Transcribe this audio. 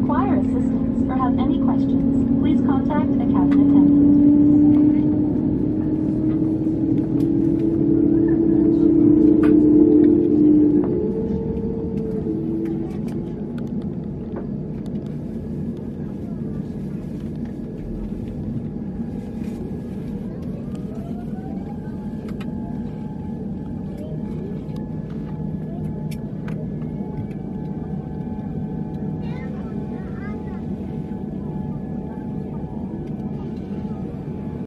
require assistance.